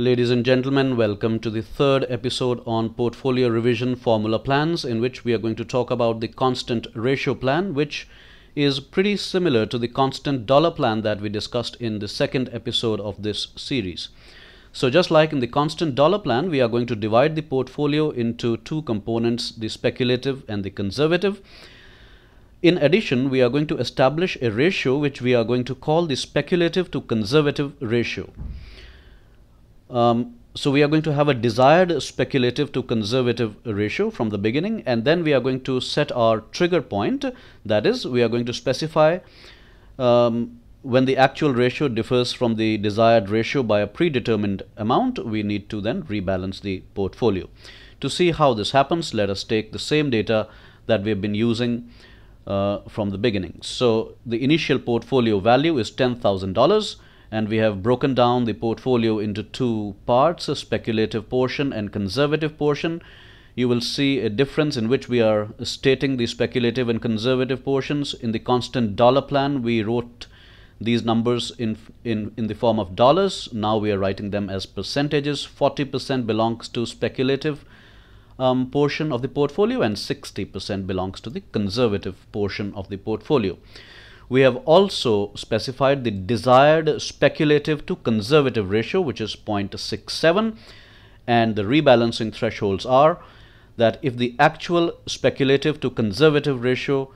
Ladies and gentlemen, welcome to the third episode on portfolio revision formula plans in which we are going to talk about the constant ratio plan which is pretty similar to the constant dollar plan that we discussed in the second episode of this series. So just like in the constant dollar plan, we are going to divide the portfolio into two components, the speculative and the conservative. In addition, we are going to establish a ratio which we are going to call the speculative to conservative ratio. Um, so we are going to have a desired speculative to conservative ratio from the beginning and then we are going to set our trigger point that is we are going to specify um, when the actual ratio differs from the desired ratio by a predetermined amount we need to then rebalance the portfolio. To see how this happens let us take the same data that we have been using uh, from the beginning. So the initial portfolio value is $10,000 and we have broken down the portfolio into two parts a speculative portion and conservative portion. You will see a difference in which we are stating the speculative and conservative portions. In the constant dollar plan we wrote these numbers in in in the form of dollars. Now we are writing them as percentages. 40% belongs to speculative um, portion of the portfolio and 60% belongs to the conservative portion of the portfolio we have also specified the desired speculative to conservative ratio which is 0.67 and the rebalancing thresholds are that if the actual speculative to conservative ratio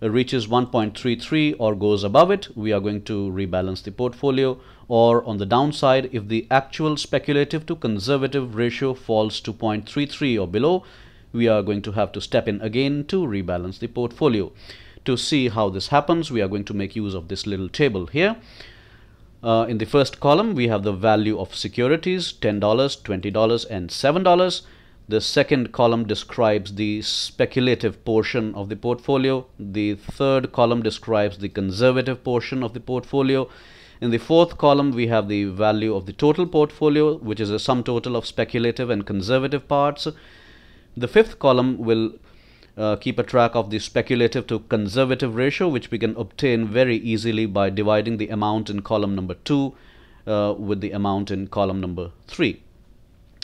reaches 1.33 or goes above it we are going to rebalance the portfolio or on the downside if the actual speculative to conservative ratio falls to 0.33 or below we are going to have to step in again to rebalance the portfolio to see how this happens, we are going to make use of this little table here. Uh, in the first column, we have the value of securities, $10, $20, and $7. The second column describes the speculative portion of the portfolio. The third column describes the conservative portion of the portfolio. In the fourth column, we have the value of the total portfolio, which is a sum total of speculative and conservative parts. The fifth column will uh, keep a track of the speculative to conservative ratio which we can obtain very easily by dividing the amount in column number 2 uh, with the amount in column number 3.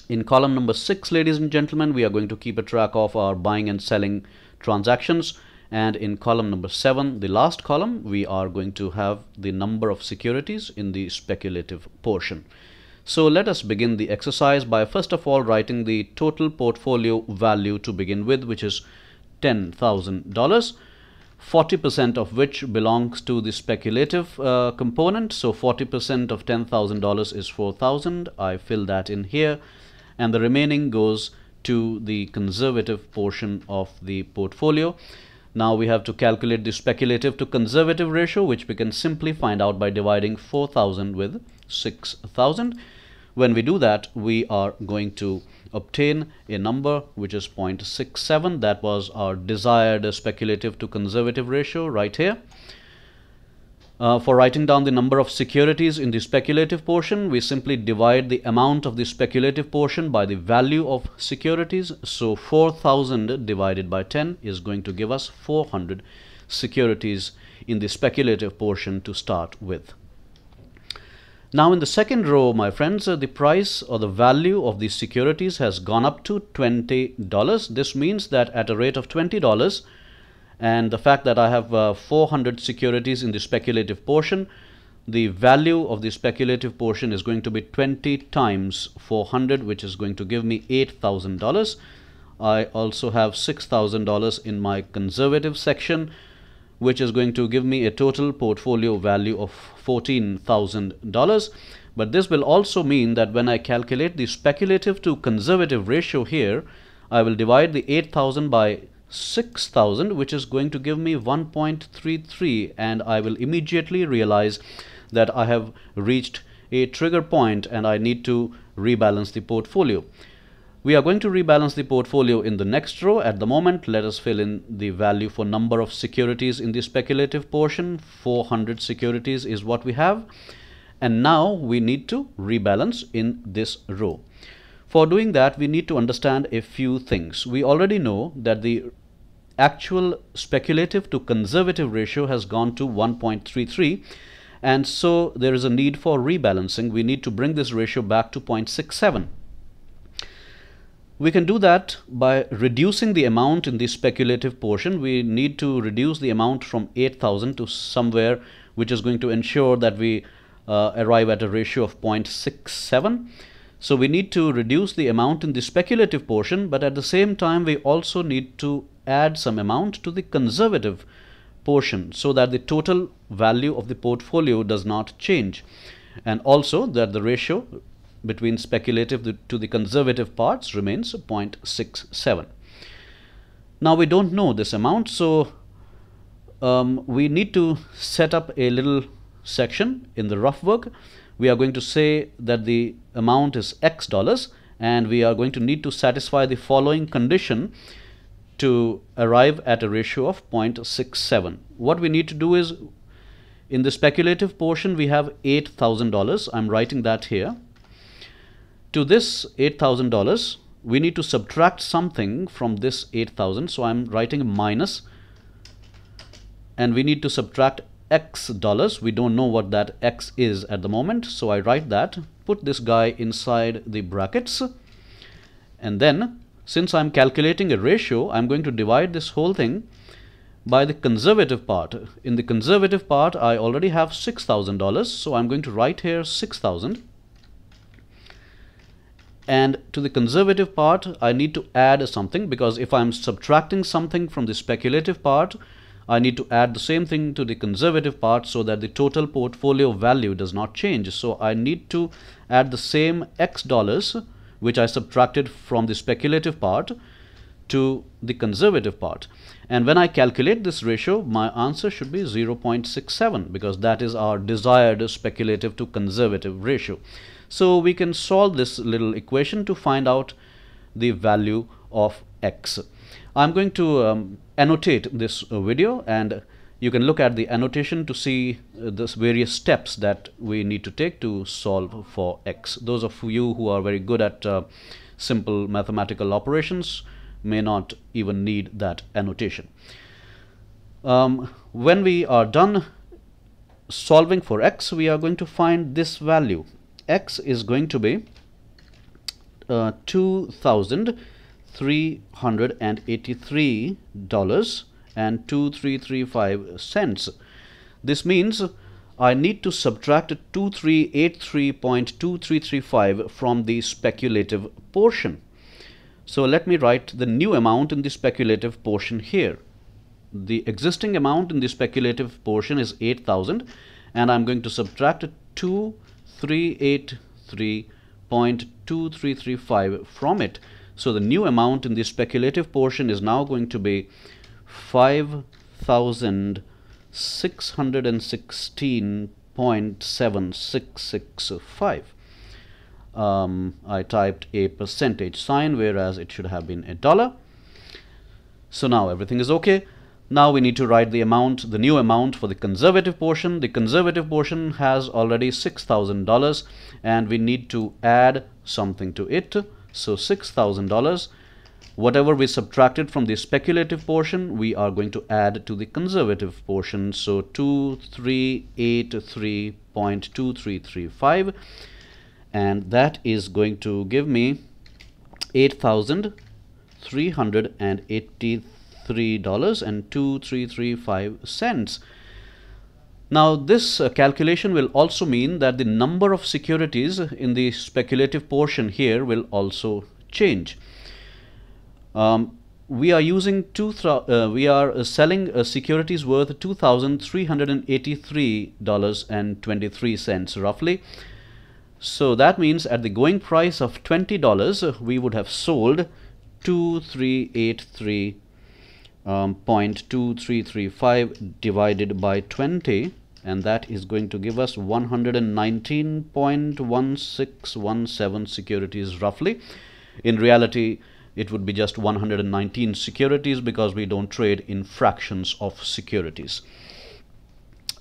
In column number 6 ladies and gentlemen we are going to keep a track of our buying and selling transactions and in column number 7 the last column we are going to have the number of securities in the speculative portion. So let us begin the exercise by first of all writing the total portfolio value to begin with which is $10,000 40% of which belongs to the speculative uh, component. So 40% of $10,000 is 4,000 I fill that in here. And the remaining goes to the conservative portion of the portfolio. Now we have to calculate the speculative to conservative ratio which we can simply find out by dividing 4000 with 6000 when we do that we are going to obtain a number which is 0.67 that was our desired speculative to conservative ratio right here. Uh, for writing down the number of securities in the speculative portion we simply divide the amount of the speculative portion by the value of securities. So 4000 divided by 10 is going to give us 400 securities in the speculative portion to start with now in the second row, my friends, uh, the price or the value of these securities has gone up to $20. This means that at a rate of $20 and the fact that I have uh, 400 securities in the speculative portion, the value of the speculative portion is going to be 20 times 400 which is going to give me $8,000. I also have $6,000 in my conservative section which is going to give me a total portfolio value of $14,000 but this will also mean that when I calculate the speculative to conservative ratio here I will divide the 8000 by 6000 which is going to give me 1.33 and I will immediately realize that I have reached a trigger point and I need to rebalance the portfolio. We are going to rebalance the portfolio in the next row. At the moment, let us fill in the value for number of securities in the speculative portion. 400 securities is what we have. And now we need to rebalance in this row. For doing that, we need to understand a few things. We already know that the actual speculative to conservative ratio has gone to 1.33 and so there is a need for rebalancing we need to bring this ratio back to 0.67 we can do that by reducing the amount in the speculative portion. We need to reduce the amount from 8000 to somewhere which is going to ensure that we uh, arrive at a ratio of 0.67 so we need to reduce the amount in the speculative portion but at the same time we also need to add some amount to the conservative portion so that the total value of the portfolio does not change. And also that the ratio between speculative to the conservative parts remains 0.67 now we don't know this amount so um, we need to set up a little section in the rough work. We are going to say that the amount is x dollars and we are going to need to satisfy the following condition to arrive at a ratio of 0.67 what we need to do is in the speculative portion we have $8,000 I'm writing that here to this $8,000 we need to subtract something from this 8,000 so I'm writing minus. And we need to subtract x dollars. We don't know what that x is at the moment so I write that put this guy inside the brackets. And then since I'm calculating a ratio I'm going to divide this whole thing by the conservative part. In the conservative part I already have $6,000 so I'm going to write here 6,000 and to the conservative part I need to add something because if I'm subtracting something from the speculative part I need to add the same thing to the conservative part so that the total portfolio value does not change. So I need to add the same X dollars which I subtracted from the speculative part to the conservative part. And when I calculate this ratio my answer should be 0.67 because that is our desired speculative to conservative ratio so we can solve this little equation to find out the value of x. I'm going to um, annotate this uh, video and you can look at the annotation to see uh, the various steps that we need to take to solve for x. Those of you who are very good at uh, simple mathematical operations may not even need that annotation. Um, when we are done solving for x, we are going to find this value x is going to be uh, $2,383 and 2335 cents. This means I need to subtract 2383.2335 from the speculative portion. So let me write the new amount in the speculative portion here. The existing amount in the speculative portion is 8000 and I'm going to subtract 2 383.2335 from it. So the new amount in the speculative portion is now going to be 5,616.7665. Um, I typed a percentage sign whereas it should have been a dollar. So now everything is okay. Now we need to write the amount, the new amount for the conservative portion. The conservative portion has already $6,000 and we need to add something to it. So $6,000. Whatever we subtracted from the speculative portion, we are going to add to the conservative portion. So 2383.2335 and that is going to give me 8,383 three dollars and two three three five cents. Now this uh, calculation will also mean that the number of securities in the speculative portion here will also change. Um, we are using two uh, we are uh, selling uh, securities worth two thousand three hundred and eighty three dollars and twenty three cents roughly. So that means at the going price of twenty dollars uh, we would have sold two three eight three um, 0.2335 divided by 20 and that is going to give us 119.1617 securities roughly. In reality it would be just 119 securities because we don't trade in fractions of securities.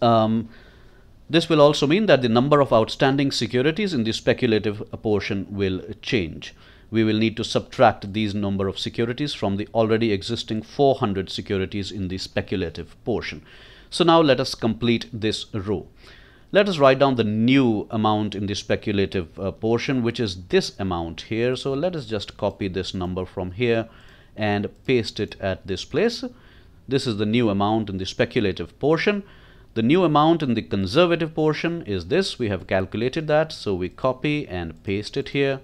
Um, this will also mean that the number of outstanding securities in the speculative portion will change we will need to subtract these number of securities from the already existing 400 securities in the speculative portion. So now let us complete this row. let us write down the new amount in the speculative uh, portion which is this amount here. So let us just copy this number from here and paste it at this place. This is the new amount in the speculative portion. The new amount in the conservative portion is this. We have calculated that so we copy and paste it here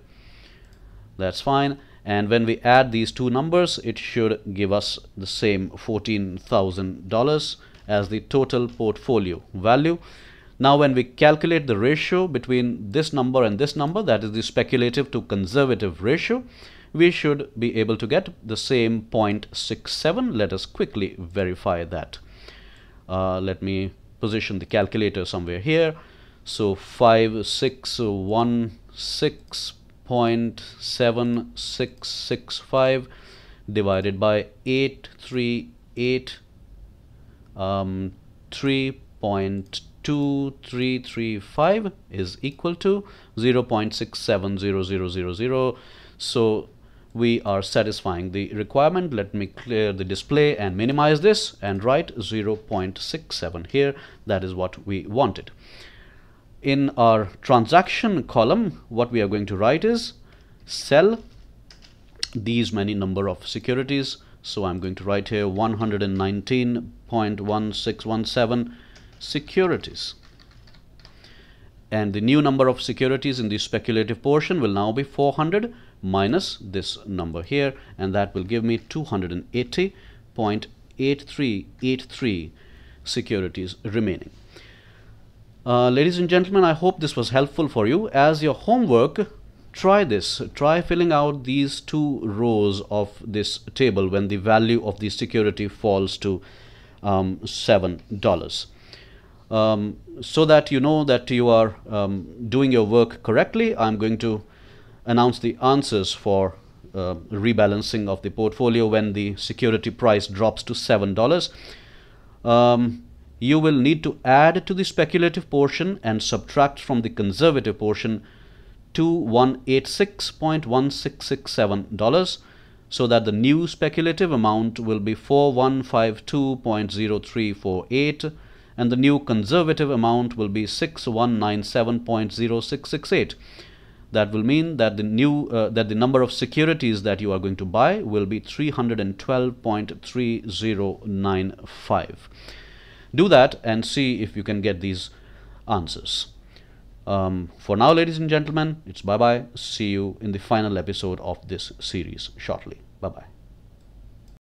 that's fine and when we add these two numbers it should give us the same $14,000 as the total portfolio value now when we calculate the ratio between this number and this number, that is the speculative to conservative ratio, we should be able to get the same 0.67. Let us quickly verify that. Uh, let me position the calculator somewhere here. So 5616.7665 divided by 838 um, 3.2 2335 is equal to 0.670000 so we are satisfying the requirement. Let me clear the display and minimize this and write 0.67 here. That is what we wanted in our transaction column what we are going to write is sell these many number of securities so I'm going to write here 119.1617 securities and the new number of securities in the speculative portion will now be 400 minus this number here and that will give me 280.8383 securities remaining. Uh, ladies and gentlemen, I hope this was helpful for you. As your homework, try this. Try filling out these two rows of this table when the value of the security falls to um, $7 um, so that you know that you are um, doing your work correctly I'm going to announce the answers for uh, rebalancing of the portfolio when the security price drops to seven dollars um, you will need to add to the speculative portion and subtract from the conservative portion to 186.1667 dollars so that the new speculative amount will be 4152.0348 and the new conservative amount will be 6197.0668 that will mean that the new uh, that the number of securities that you are going to buy will be 312.3095 do that and see if you can get these answers. Um, for now ladies and gentlemen it's bye bye see you in the final episode of this series shortly. Bye bye